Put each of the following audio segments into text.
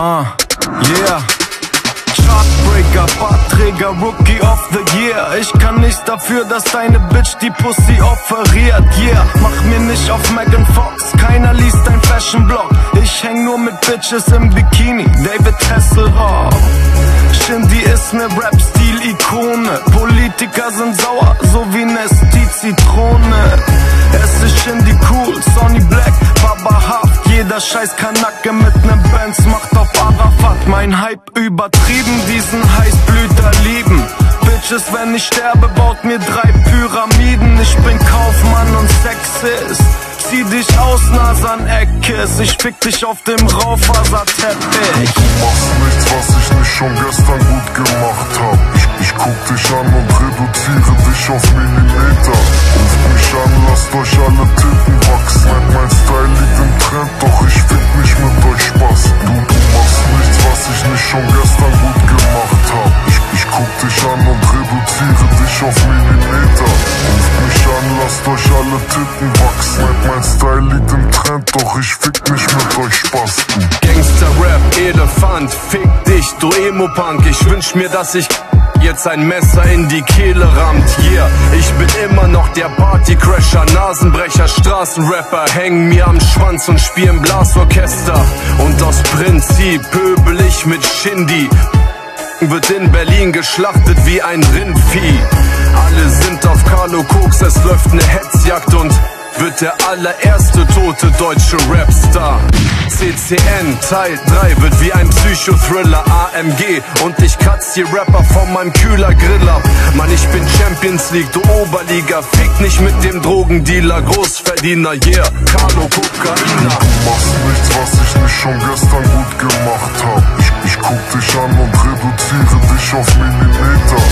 Ah, yeah. Chartbreaker, Bartträger, Rookie of the Year. Ich kann nichts dafür, dass deine Bitch die Pussy offeriert. Yeah, mach mir nicht auf Megan Fox. Keiner liest dein Fashion-Blog. Ich häng nur mit Bitches im Bikini. David Hasselhoff. Shindy ist ne Rap-Stil-Ikone. Politiker sind sauer, so wie Nesti Zitrone. Es ist Shindy cool, Sonny Black, Baba Haft. Jeder scheiß Kanacke mit nem Benz macht. Mein Hype übertrieben, diesen Heißblüter lieben. Bitches, wenn ich sterbe, baut mir drei Pyramiden. Ich bin Kaufmann und Sexist. Zieh dich aus, Nasan Eckes. Ich fick dich auf dem Raufaserteppich. Du machst nichts, was ich nicht schon gestern gut gemacht hab. Ich, ich guck dich an und reduziere dich auf Millimeter. Ruft mich an, lasst euch alle Titten Trend, doch ich fick nicht mit euch. Du. Gangster-Rap, Elefant, fick dich, du Emo-Punk. Ich wünsch mir, dass ich jetzt ein Messer in die Kehle rammt. Yeah, ich bin immer noch der Partycrasher, Nasenbrecher, Straßenrapper, hängen mir am Schwanz und spielen Blasorchester. Und aus Prinzip pöbel ich mit Shindy. Wird in Berlin geschlachtet wie ein Rindvieh. Alle sind auf Carlo Koks, es läuft ne Hetzjagd und wird der allererste tote deutsche Rapstar. CCN Teil 3 wird wie ein Psychothriller AMG und ich katz die Rapper von meinem kühler Grill ab. Mann, ich bin Champions League, du Oberliga, fick nicht mit dem Drogendealer, Großverdiener, yeah, Carlo Kokaina. Du machst nichts, was ich nicht schon gestern gut gemacht hab. Ich, ich guck dich an und reduziere dich auf Millimeter.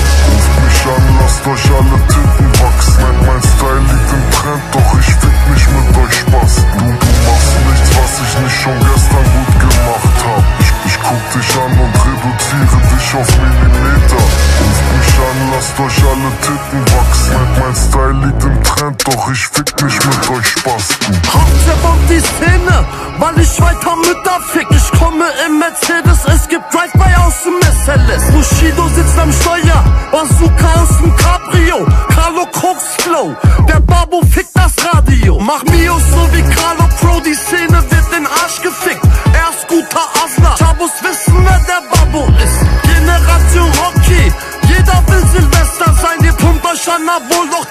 Doch ich fick nicht mit euch. Du. Hauptsache auf die Szene, weil ich weiter Mütter fick. Ich komme im Mercedes, es gibt Drive-By aus dem SLS. Bushido sitzt am Steuer, Bazooka aus dem Cabrio. Carlo Koks Flow, der Babo fickt das Radio. Mach Mios so wie Carlo Pro, die Szene wird in Arsch gefickt. Er ist guter Asler, Chabos wissen, wer der Babo ist. Generation Hockey, jeder will Silvester sein. Ihr pumpt euch an, wohl doch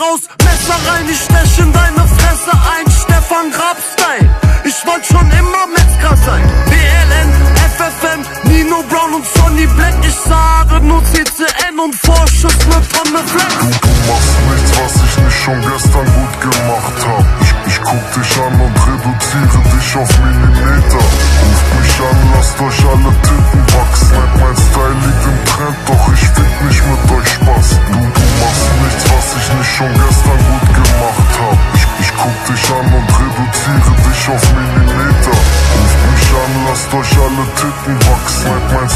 raus, Messer rein, ich stech in deine Fresse ein. Stefan Grab-Style, ich wollt schon immer Metzger sein. BLN, FFM, Nino Brown und Sonny Black. Ich sage nur CCN und Vorschuss mit Tonne Flex. Du machst nichts, was ich nicht schon gestern gut gemacht hab. Ich, ich guck dich an und reduziere dich auf Millimeter. Gestern gut gemacht hab. Ich, ich guck dich an und reduziere dich auf Millimeter. Ruft mich an, lasst euch alle Titten wachsen. Mein Style liegt